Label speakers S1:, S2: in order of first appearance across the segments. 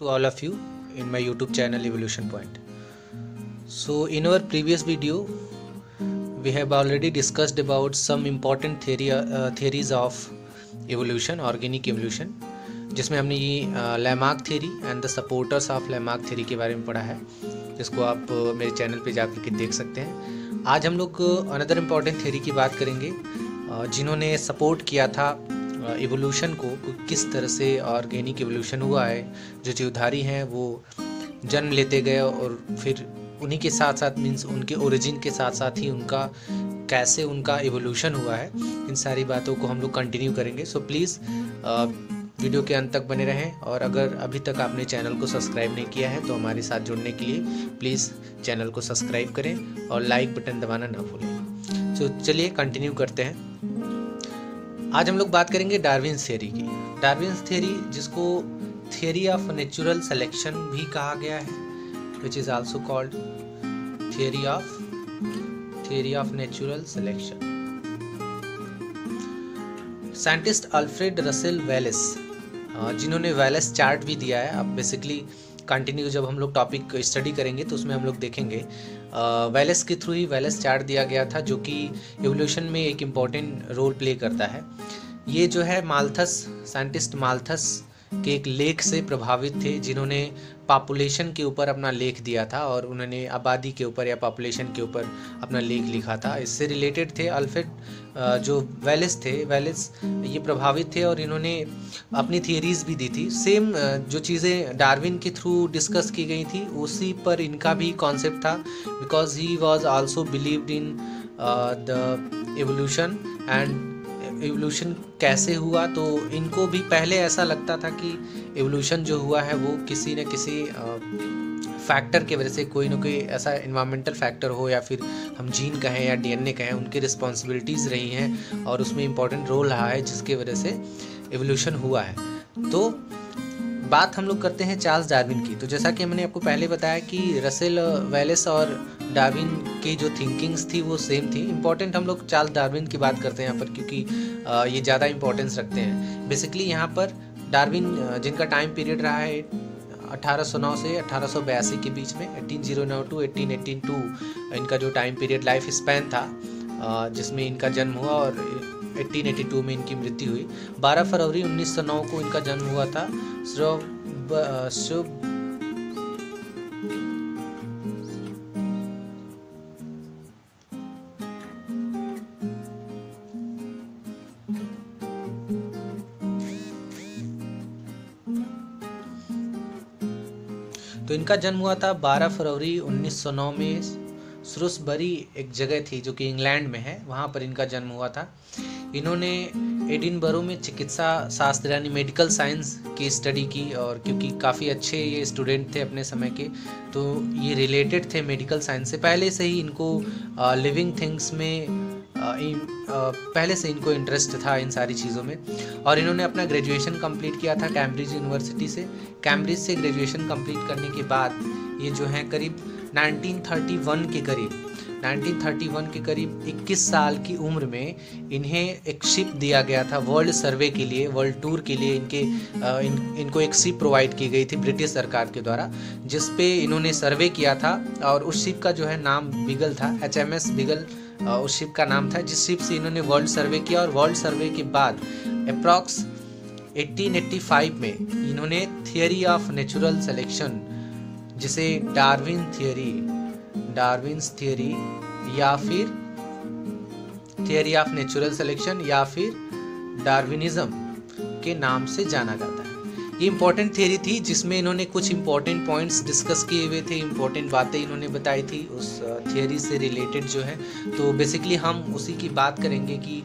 S1: to all of you in my YouTube channel Evolution Point. So in our previous video we have already discussed about some important theory uh, theories of evolution organic evolution जिसमें हमने ये Lamarck theory and the supporters of Lamarck theory के बारे में पढ़ा है जिसको आप uh, मेरे चैनल पे जाकर के देख सकते हैं आज हम लोग अनदर इंपॉर्टेंट थ्योरी की बात करेंगे uh, जिन्होंने सपोर्ट किया था एवोल्यूशन को किस तरह से ऑर्गेनिक एवोल्यूशन हुआ है, जो जीवधारी हैं, वो जन्म लेते गए और फिर उन्हीं के साथ साथ मीन्स उनके ओरिजिन के साथ साथ ही उनका कैसे उनका एवोल्यूशन हुआ है, इन सारी बातों को हम लोग कंटिन्यू करेंगे। सो प्लीज़ वीडियो के अंत तक बने रहें और अगर अभी तक आपने चैनल को सब्सक्राइब नहीं किया है तो हमारे साथ जुड़ने के लिए प्लीज़ चैनल को सब्सक्राइब करें और लाइक बटन दबाना ना भूलें। तो चलिए कंटिन्यू करते हैं। आज हम लोग बात करेंगे डार्विन थ्योरी की। डार्विन थ्योरी जिसको थियरी ऑफ़ नेचुरल सिलेक्शन भी कहा गया है which is also called theory of theory of natural selection. Scientist Alfred Russel Wallace जिन्होंने वेलिस चार्ट भी दिया है, अब बेसिकली कंटिन्यू जब हम लोग टॉपिक स्टडी करेंगे तो उसमें हम लोग देखेंगे वेलेस के थ्रू ही वेलेस चार्ट दिया गया था, जो कि एवोल्यूशन में एक इंपॉर्टेंट रोल प्ले करता है। ये जो है माल्थस साइंटिस्ट माल्थस के एक लेख से प्रभावित थे जिन्होंने पॉपुलेशन के ऊपर अपना लेख दिया था और उन्होंने आबादी के ऊपर या पॉपुलेशन के ऊपर अपना लेख लिखा था। इससे रिलेटेड थे अल्फ्रेड जो वेलिस थे, वेलिस ये प्रभावित थे और इन्होंने अपनी थियरीज भी दी थी। सेम जो चीज़ें डार्विन के थ्रू डिस्कस की गई थी, उसी पर इनका भी कॉन्सेप्ट था because he was also believed in the evolution and evolution कैसे हुआ? तो इनको भी पहले ऐसा लगता था कि एवोल्यूशन जो हुआ है, वो किसी न किसी फैक्टर की वजह से कोई ना कोई ऐसा इन्वामेंटल फैक्टर हो या फिर हम जीन कहें या डीएनए कहें, उनकी रिस्पॉन्सिबिलिटीज़ रही हैं और उसमें इंपॉर्टेंट रोल रहा है, जिसके वजह से एवोल्यूशन हुआ है। तो बात हम लोग करते हैं चार्ल्स डार्विन की। तो जैसा कि मैंने आपको पहले बताया कि रसेल वेलेस और डार्विन की जो थिंकिंग्स थी वो सेम थी। इंपॉर्टेंट हम लोग चार्ल्स डार्विन की बात करते हैं यहाँ पर क्योंकि ये ज़्यादा इम्पोर्टेंस रखते हैं। बेसिकली यहाँ पर डार्विन जिनका टाइम पीरियड रहा है 1809 से अठारह सौ बयासी के बीच में 1809 टू 1882 इनका जो टाइम पीरियड लाइफ स्पैन था जिसमें इनका जन्म हुआ और 1882 में इनकी मृत्यु हुई। 12 फरवरी 1909 को इनका जन्म हुआ था। शुभ इनका जन्म हुआ था 12 फरवरी 1909 में। सुरसबरी एक जगह थी जो कि इंग्लैंड में है, वहाँ पर इनका जन्म हुआ था। इन्होंने एडिनबरो में चिकित्सा शास्त्र यानी मेडिकल साइंस की स्टडी की और क्योंकि काफ़ी अच्छे ये स्टूडेंट थे अपने समय के तो ये रिलेटेड थे मेडिकल साइंस से। पहले से ही इनको लिविंग थिंग्स में पहले से इनको इंटरेस्ट था इन सारी चीज़ों में। और इन्होंने अपना ग्रेजुएशन कंप्लीट किया था कैम्ब्रिज यूनिवर्सिटी से। कैम्ब्रिज से ग्रेजुएशन कंप्लीट करने के बाद ये जो है करीब 1931 के करीब 1931 के करीब 21 साल की उम्र में इन्हें एक शिप दिया गया था वर्ल्ड सर्वे के लिए वर्ल्ड टूर के लिए इनके इन, इनको एक शिप प्रोवाइड की गई थी ब्रिटिश सरकार के द्वारा जिस पे इन्होंने सर्वे किया था। और उस शिप का जो है नाम बिगल था एच एम एस बिगल उस शिप का नाम था, जिस शिप से इन्होंने वर्ल्ड सर्वे किया और वर्ल्ड सर्वे के बाद अप्रॉक्स 1885 में इन्होंने थियरी ऑफ़ नेचुरल सिलेक्शन जिसे डार्विन थियरी डार्विन्स थियरी या फिर थियरी ऑफ़ नेचुरल सिलेक्शन या फिर डार्विनिज्म के नाम से जाना जाता है। ये इंपॉर्टेंट थियरी थी जिसमें इन्होंने कुछ इंपॉर्टेंट पॉइंट्स डिस्कस किए हुए थे इंपॉर्टेंट बातें इन्होंने बताई थी उस थियरी से रिलेटेड जो है। तो बेसिकली हम उसी की बात करेंगे कि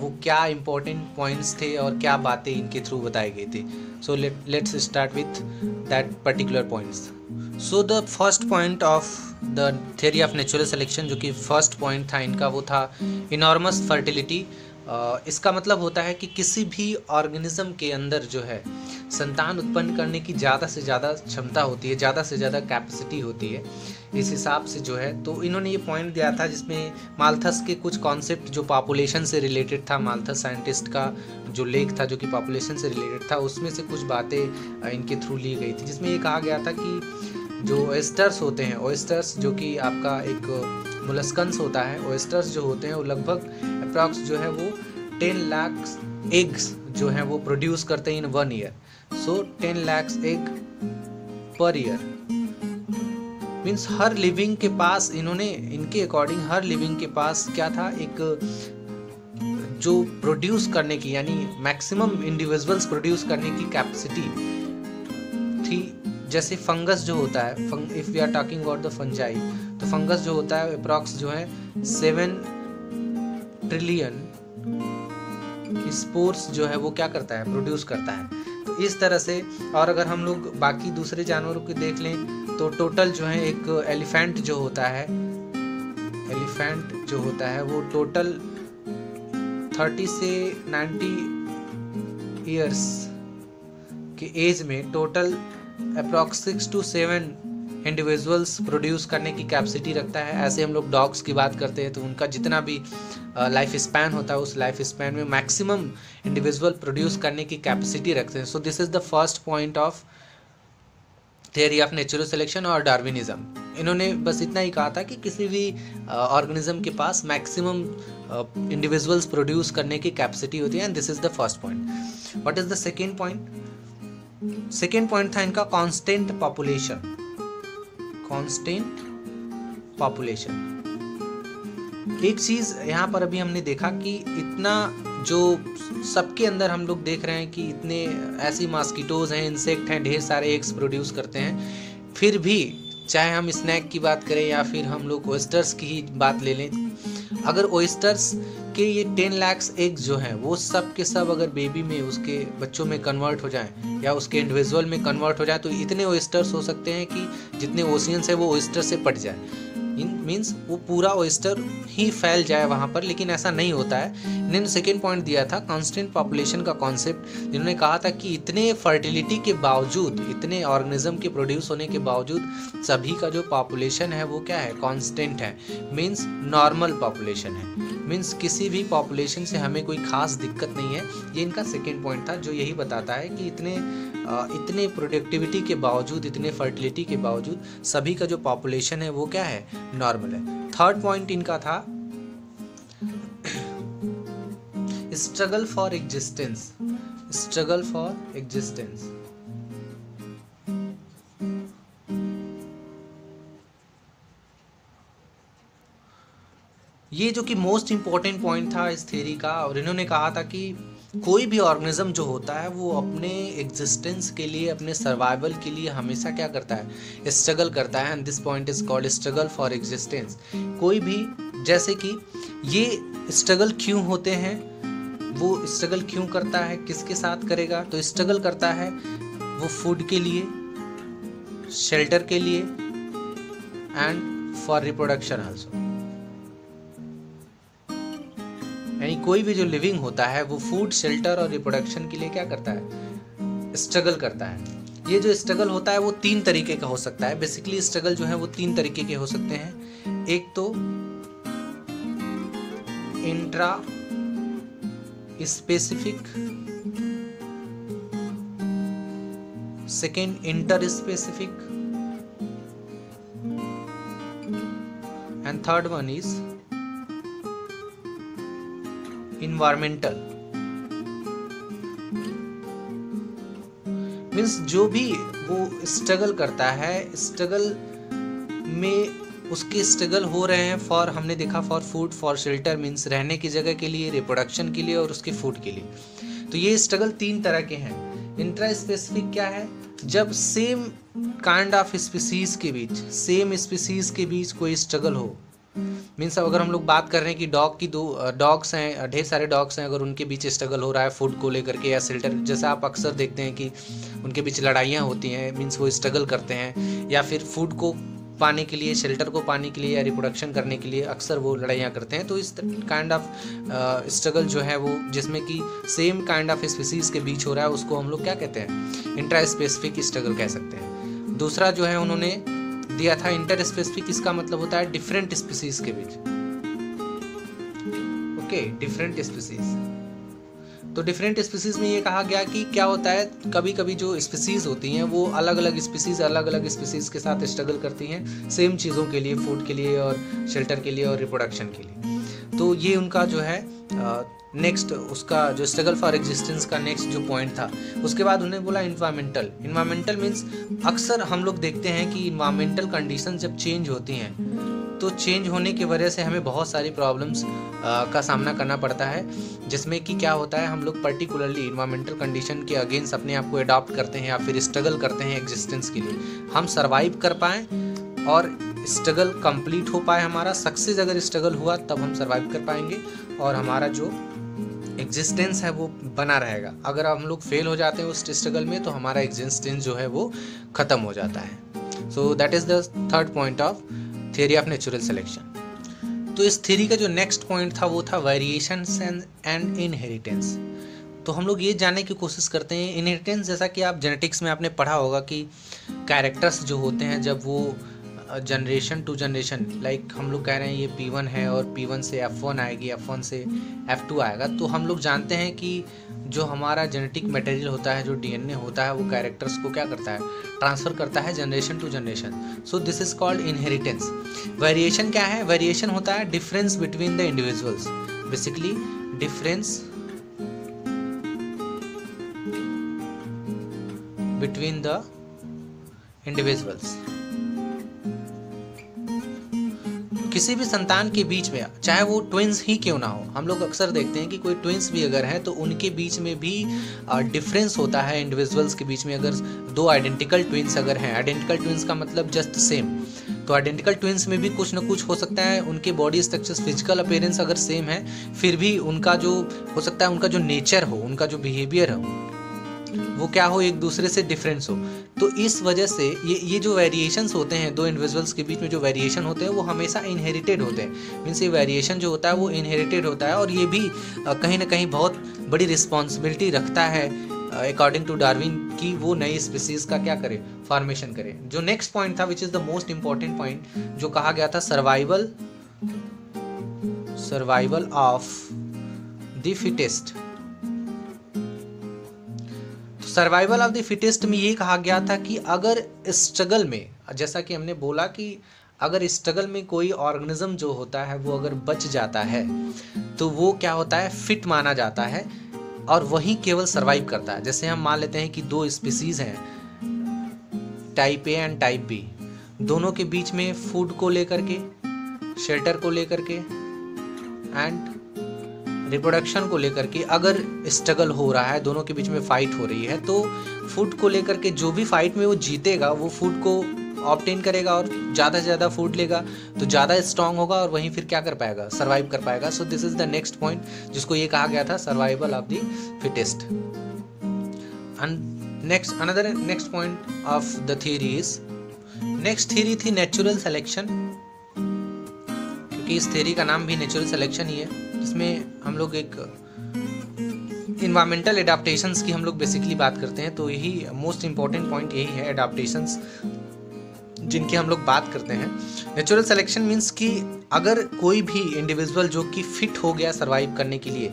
S1: वो क्या इंपॉर्टेंट पॉइंट्स थे और क्या बातें इनके थ्रू बताई गई थी। So let let's start with that particular points so the first point of the theory of natural selection जो कि फ़र्स्ट पॉइंट था इनका, वो था इनॉर्मस फर्टिलिटी इसका मतलब होता है कि किसी भी ऑर्गेनिज्म के अंदर जो है, संतान उत्पन्न करने की ज़्यादा से ज़्यादा क्षमता होती है, ज़्यादा से ज़्यादा कैपेसिटी होती है। इस हिसाब से जो है तो इन्होंने ये पॉइंट दिया था जिसमें मालथस के कुछ कॉन्सेप्ट जो पॉपुलेशन से रिलेटेड था, मालथस साइंटिस्ट का जो लेख था जो कि पॉपुलेशन से रिलेटेड था, उसमें से कुछ बातें इनके थ्रू ली गई थी। जिसमें ये कहा गया था कि जो ओएस्टर्स होते हैं ओएस्टर्स जो कि आपका एक, मुलस्कंस होता है ओएस्टर्स जो होते हैं वो लगभग अप्रॉक्स जो है वो टेन लाख एग्स जो है वो प्रोड्यूस करते हैं in one year so ten lakhs egg पर ईयर मीन्स हर लिविंग के पास इन्होंने, इनके अकॉर्डिंग हर लिविंग के पास क्या था? एक, जो प्रोड्यूस करने की, यानी मैक्सिमम इंडिविजुअल्स प्रोड्यूस करने की कैपेसिटी थी, जैसे फंगस जो होता है if we are talking about the fungi तो फंगस जो होता है अप्रॉक्स जो है सेवन ट्रिलियन की स्पोर्स जो है वो क्या करता है प्रोड्यूस करता है। तो इस तरह से, और अगर हम लोग बाकी दूसरे जानवरों को देख लें तो टोटल जो है एक एलिफेंट जो होता है एलिफेंट जो होता है, वो टोटल थर्टी से नाइन्टी ईयर्स के एज में total approx six to seven individuals produce करने की कैपेसिटी रखता है। ऐसे हम लोग डॉग्स की बात करते हैं तो उनका जितना भी लाइफ स्पैन होता है, उस लाइफ स्पैन में मैक्सिमम इंडिविजुअल प्रोड्यूस करने की कैपेसिटी रखते हैं। So this is the first point of theory of natural selection और डार्विनिज्म इन्होंने बस इतना ही कहा था कि किसी भी ऑर्गेनिज्म के पास मैक्सिमम इंडिविजुअल्स प्रोड्यूस करने की कैपेसिटी होती है and this is the first point what is the second point second point था इनका कांस्टेंट पॉपुलेशन कांस्टेंट पॉपुलेशन एक चीज़ यहाँ पर अभी हमने देखा कि इतना जो सबके अंदर हम लोग देख रहे हैं कि इतने ऐसी मॉस्किटोज हैं इंसेक्ट हैं, ढेर सारे एग्स प्रोड्यूस करते हैं। फिर भी चाहे हम स्नैक की बात करें या फिर हम लोग ओस्टर्स की ही बात ले लें, अगर ओइस्टर्स के ये टेन लैक्स एग्स जो हैं, वो सब के सब अगर बेबी में उसके बच्चों में कन्वर्ट हो जाएँ या उसके इंडिविजुअल में कन्वर्ट हो जाए तो इतने ओस्टर्स हो सकते हैं कि जितने ओशियंस हैं, वो ओस्टर से पट जाए। मीन्स वो पूरा ओस्टर ही फैल जाए वहाँ पर, लेकिन ऐसा नहीं होता है। इन्होंने सेकेंड पॉइंट दिया था कॉन्स्टेंट पॉपुलेशन का कॉन्सेप्ट जिन्होंने कहा था कि इतने फर्टिलिटी के बावजूद, इतने ऑर्गेनिज्म के प्रोड्यूस होने के बावजूद, सभी का जो पॉपुलेशन है वो क्या है? कॉन्स्टेंट है। मीन्स नॉर्मल पॉपुलेशन है। मीन्स किसी भी पॉपुलेशन से हमें कोई खास दिक्कत नहीं है। ये इनका सेकेंड पॉइंट था, जो यही बताता है कि इतने इतने प्रोडक्टिविटी के बावजूद, इतने फर्टिलिटी के बावजूद, सभी का जो पॉपुलेशन है, वो क्या है? नॉर्मल है। थर्ड पॉइंट इनका था struggle for existence struggle for existence ये जो कि मोस्ट इंपॉर्टेंट पॉइंट था इस थ्योरी का, और इन्होंने कहा था कि कोई भी ऑर्गेनिज्म जो होता है, वो अपने एग्जिस्टेंस के लिए, अपने सर्वाइवल के लिए हमेशा क्या करता है? स्ट्रगल करता है। And this point is called struggle for existence कोई भी, जैसे कि ये स्ट्रगल क्यों होते हैं? वो स्ट्रगल क्यों करता है? किसके साथ करेगा? तो स्ट्रगल करता है वो फ़ूड के लिए शेल्टर के लिए एंड फॉर रिप्रोडक्शन ऑल्सो कोई भी जो लिविंग होता है, वो फ़ूड शेल्टर और रिप्रोडक्शन के लिए क्या करता है? स्ट्रगल करता है। ये जो स्ट्रगल होता है, वो तीन तरीके का हो सकता है। बेसिकली स्ट्रगल जो है, वो तीन तरीके के हो सकते हैं। एक तो intraspecific second interspecific and third one is environmental means जो भी वो स्ट्रगल करता है स्ट्रगल में उसके स्ट्रगल हो रहे हैं फॉर हमने देखा for food for shelter means रहने की जगह के लिए रिप्रोडक्शन के लिए और उसके फ़ूड के लिए। तो ये स्ट्रगल तीन तरह के हैं। इंट्रा स्पेसिफिक क्या है? जब सेम काइंड ऑफ़ स्पीसीज के बीच सेम स्पीसीज के बीच कोई स्ट्रगल हो मीन्स अब अगर हम लोग बात कर रहे हैं कि डॉग की दो डॉग्स हैं ढेर सारे डॉग्स हैं, अगर उनके बीच स्ट्रगल हो रहा है फ़ूड को लेकर के या सिल्टर जैसे आप अक्सर देखते हैं कि उनके बीच लड़ाइयाँ होती हैं मीन्स वो स्ट्रगल करते हैं, या फिर फ़ूड को पाने के लिए शेल्टर को पाने के लिए या रिप्रोडक्शन करने के लिए अक्सर वो लड़ाइयाँ करते हैं तो इस काइंड ऑफ़ स्ट्रगल जो है वो जिसमें कि सेम काइंड ऑफ़ स्पीसीज के बीच हो रहा है, उसको हम लोग क्या कहते हैं? इंट्रा स्पेसिफिक स्ट्रगल कह सकते हैं। दूसरा जो है उन्होंने दिया था इंटर स्पेसिफिक इसका मतलब होता है डिफरेंट स्पीसीज के बीच। ओके डिफरेंट स्पीसीज तो डिफरेंट स्पीसीज में ये कहा गया कि क्या होता है कभी कभी जो स्पीसीज होती हैं, वो अलग अलग स्पीसीज अलग अलग स्पीसीज के साथ स्ट्रगल करती हैं सेम चीज़ों के लिए फ़ूड के लिए और शेल्टर के लिए और रिप्रोडक्शन के लिए। तो ये उनका जो है नेक्स्ट उसका जो स्ट्रगल फॉर एग्जिस्टेंस का नेक्स्ट जो पॉइंट था, उसके बाद उन्हें बोला इन्वायरमेंटल इन्वायरमेंटल मीन्स अक्सर हम लोग देखते हैं कि इन्वायरमेंटल कंडीशन जब चेंज होती हैं तो चेंज होने की वजह से हमें बहुत सारी प्रॉब्लम्स का सामना करना पड़ता है, जिसमें कि क्या होता है, हम लोग पर्टिकुलरली इन्वायरमेंटल कंडीशन के अगेंस्ट अपने आप को अडॉप्ट करते हैं या फिर स्ट्रगल करते हैं एग्जिस्टेंस के लिए। हम सर्वाइव कर पाएँ और स्ट्रगल कंप्लीट हो पाए हमारा। सक्सेस अगर स्ट्रगल हुआ, तब हम सर्वाइव कर पाएँगे और हमारा जो एग्जिस्टेंस है वो बना रहेगा। अगर हम लोग फेल हो जाते हैं उस स्ट्रगल में तो हमारा एग्जिस्टेंस जो है वो ख़त्म हो जाता है। So that is the third point of theory of natural selection तो इस थियरी का जो नेक्स्ट पॉइंट था, वो था वेरिएशन एंड इनहेरिटेंस तो हम लोग ये जानने की कोशिश करते हैं इनहेरिटेंस जैसा कि आप जेनेटिक्स में आपने पढ़ा होगा कि कैरेक्टर्स जो होते हैं, जब वो जनरेशन टू जनरेशन लाइक हम लोग कह रहे हैं ये पी वन है और पी वन से एफ़ वन आएगी एफ़ वन से एफ़ टू आएगा। तो हम लोग जानते हैं कि जो हमारा जेनेटिक मटेरियल होता है, जो डीएनए होता है, वो कैरेक्टर्स को क्या करता है? ट्रांसफ़र करता है generation to generation so this is called inheritance variation क्या है? वेरिएशन होता है difference between the individuals basically difference between the individuals किसी भी संतान के बीच में, चाहे वो ट्विंस ही क्यों ना हो, हम लोग अक्सर देखते हैं कि कोई ट्विंस भी अगर है तो उनके बीच में भी डिफरेंस होता है इंडिविजुअल्स के बीच में अगर दो आइडेंटिकल ट्विंस अगर हैं। आइडेंटिकल ट्विंस का मतलब जस्ट सेम तो आइडेंटिकल ट्विंस में भी कुछ ना कुछ हो सकता है, उनके बॉडी स्ट्रक्चर फ़िज़िकल अपेयरेंस अगर सेम है, फिर भी उनका जो, हो सकता है उनका जो नेचर हो, उनका जो बिहेवियर हो। वो क्या हो, एक दूसरे से डिफरेंस हो। तो इस वजह से ये ये जो वेरिएशंस होते हैं, दो इंडिविजुअल्स के बीच में जो वेरिएशन होते हैं, वो हमेशा इनहेरिटेड होते हैं। मीन्स ये वेरिएशन जो होता है, वो इनहेरिटेड होता है और ये भी कहीं ना कहीं बहुत बड़ी रिस्पॉन्सिबिलिटी रखता है अकॉर्डिंग टू डार्विन कि वो नई स्पीसीज का क्या करे फॉर्मेशन करे। जो नेक्स्ट पॉइंट था which is the most important point जो कहा गया था survival survival of the fittest survival of the fittest में ये कहा गया था कि अगर स्ट्रगल में, जैसा कि हमने बोला कि अगर स्ट्रगल में कोई ऑर्गेनिज्म जो होता है, वो अगर बच जाता है तो वो क्या होता है? फिट माना जाता है और वही केवल सर्वाइव करता है। जैसे हम मान लेते हैं कि दो स्पीसीज हैं type A and type B दोनों के बीच में फ़ूड को लेकर के शेल्टर को लेकर के एंड रिप्रोडक्शन को लेकर के अगर स्ट्रगल हो रहा है, दोनों के बीच में फाइट हो रही है तो फ़ूड को लेकर के जो भी फाइट में वो जीतेगा, वो फ़ूड को ऑप्टेन करेगा और ज़्यादा से ज़्यादा फ़ूड लेगा तो ज़्यादा स्ट्रांग होगा और वहीं फिर क्या कर पाएगा? सर्वाइव कर पाएगा। So this is the next point जिसको ये कहा गया था survival of the fittest next another next point of the theory is next theory थी नेचुरल सेलेक्शन क्योंकि इस थियरी का नाम भी नेचुरल सेलेक्शन ही है। जिसमें हम लोग एक इन्वायरमेंटल एडाप्टेशंस की हम लोग बेसिकली बात करते हैं तो यही मोस्ट इंपॉर्टेंट पॉइंट यही है एडाप्टेशंस जिनकी हम लोग बात करते हैं। नेचुरल सिलेक्शन मीन्स कि अगर कोई भी इंडिविजुअल जो कि फिट हो गया सर्वाइव करने के लिए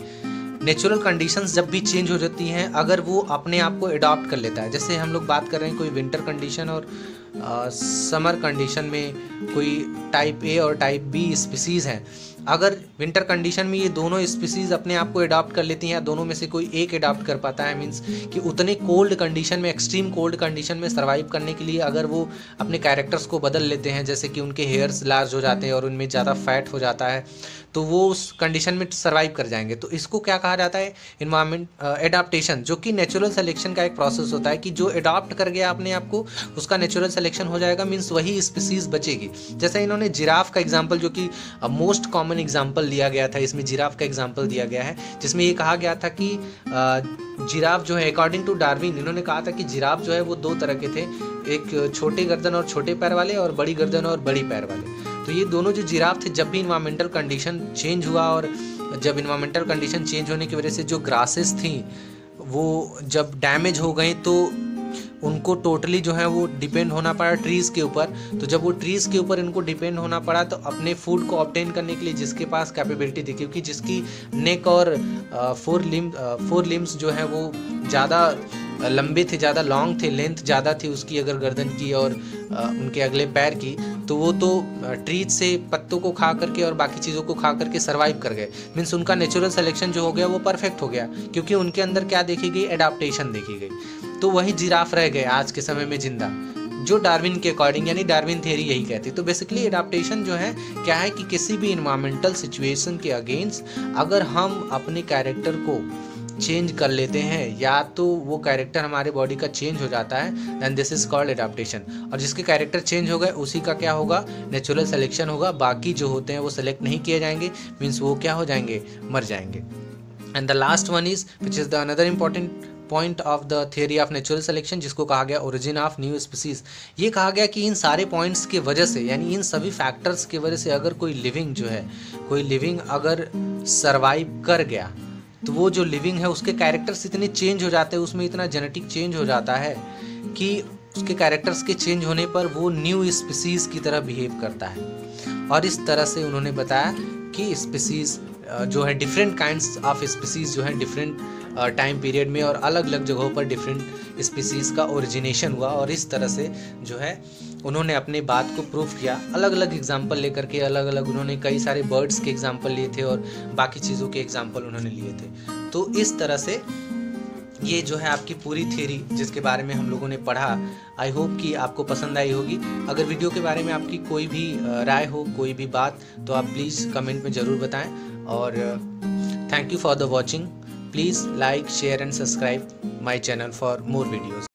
S1: नेचुरल कंडीशंस जब भी चेंज हो जाती हैं, अगर वो अपने आप को अडॉप्ट कर लेता है, जैसे हम लोग बात कर रहे हैं कोई विंटर कंडीशन और समर कंडीशन में कोई टाइप ए और टाइप बी स्पीसीज़ हैं अगर विंटर कंडीशन में ये दोनों स्पीसीज अपने आप को अडॉप्ट कर लेती हैं, दोनों में से कोई एक अडॉप्ट कर पाता है मीन्स कि उतने कोल्ड कंडीशन में एक्सट्रीम कोल्ड कंडीशन में सर्वाइव करने के लिए अगर वो अपने कैरेक्टर्स को बदल लेते हैं, जैसे कि उनके हेयर्स लार्ज हो जाते हैं और उनमें ज़्यादा फैट हो जाता है तो वो उस कंडीशन में सर्वाइव कर जाएँगे। तो इसको क्या कहा जाता है? इन्वायरमेंट एडाप्टेशन जो कि नेचुरल सिलेक्शन का एक प्रोसेस होता है कि जो अडॉप्ट कर गया अपने आप को, उसका नेचुरल सिलेक्शन हो जाएगा मीन्स वही स्पीसीज बचेगी। जैसे इन्होंने जिराफ का एग्ज़ाम्पल जो कि मोस्ट कॉमन एग्ज़ाम्पल लिया गया था, इसमें जिराफ का एग्ज़ाम्पल दिया गया है, जिसमें ये कहा गया था कि जिराफ जो है अकॉर्डिंग टू डार्विन इन्होंने कहा था कि जिराफ जो है, वो दो तरह के थे, एक छोटे गर्दन और छोटे पैर वाले और बड़ी गर्दन और बड़ी पैर वाले। तो ये दोनों जो जिराफ थे, जब भी इन्वायरमेंटल कंडीशन चेंज हुआ और जब इन्वायरमेंटल कंडीशन चेंज होने की वजह से जो ग्रासेस थी, वो जब डैमेज हो गई तो उनको टोटली जो है वो डिपेंड होना पड़ा ट्रीज़ के ऊपर। तो जब वो ट्रीज़ के ऊपर इनको डिपेंड होना पड़ा तो अपने फ़ूड को ऑप्टेन करने के लिए जिसके पास कैपेबिलिटी थी, क्योंकि जिसकी नेक और फोर लिम्स फोर लिम्स जो है वो ज़्यादा लंबे थे, ज़्यादा लॉन्ग थे लेंथ ज़्यादा थी उसकी अगर गर्दन की और उनके अगले पैर की तो वो तो ट्रीज से पत्तों को खा करके और बाकी चीज़ों को खा करके सर्वाइव कर गए। मीन्स उनका नेचुरल सिलेक्शन जो हो गया, वो परफेक्ट हो गया, क्योंकि उनके अंदर क्या देखी गई? एडाप्टेशन देखी गई। तो वही जिराफ रह गए आज के समय में ज़िंदा। जो डार्विन के अकॉर्डिंग यानी डार्विन थियरी यही कहती है तो बेसिकली एडाप्टेशन जो है, क्या है कि किसी भी इन्वायरमेंटल सिचुएशन के अगेंस्ट अगर हम अपने कैरेक्टर को चेंज कर लेते हैं, या तो वो कैरेक्टर हमारे बॉडी का चेंज हो जाता है then this is called adaptation और जिसके कैरेक्टर चेंज हो गए, उसी का क्या होगा? नेचुरल सिलेक्शन होगा, बाकी जो होते हैं वो सेलेक्ट नहीं किए जाएँगे मीन्स वो क्या हो जाएँगे? मर जाएँगे. And the last one is which is the another important point of the theory of natural selection जिसको कहा गया ओरिजिन ऑफ़ न्यू स्पीसीज ये कहा गया कि इन सारे पॉइंट्स की वजह से, यानी इन सभी फैक्टर्स की वजह से अगर कोई लिविंग जो है, कोई लिविंग अगर सरवाइव कर गया तो वो जो लिविंग है, उसके कैरेक्टर्स इतने चेंज हो जाते हैं, उसमें इतना जेनेटिक चेंज हो जाता है कि उसके कैरेक्टर्स के चेंज होने पर वो न्यू स्पीसीज की तरह बिहेव करता है। और इस तरह से उन्होंने बताया कि स्पीसीज जो है डिफरेंट काइंड ऑफ़ स्पीसीज जो है डिफरेंट टाइम पीरियड में और अलग अलग जगहों पर डिफरेंट स्पीसीज़ का ओरिजिनेशन हुआ और इस तरह से जो है, उन्होंने अपनी बात को प्रूव किया। अलग अलग एग्ज़ाम्पल लेकर के अलग अलग उन्होंने कई सारे बर्ड्स के एग्ज़ाम्पल लिए थे और बाकी चीज़ों के एग्ज़ाम्पल उन्होंने लिए थे। तो इस तरह से ये जो है आपकी पूरी थ्योरी जिसके बारे में हम लोगों ने पढ़ा आई होप कि आपको पसंद आई होगी। अगर वीडियो के बारे में आपकी कोई भी राय हो, कोई भी बात तो आप प्लीज़ कमेंट में ज़रूर बताएँ। और thank you for the watching Please like, share and subscribe my channel for more videos.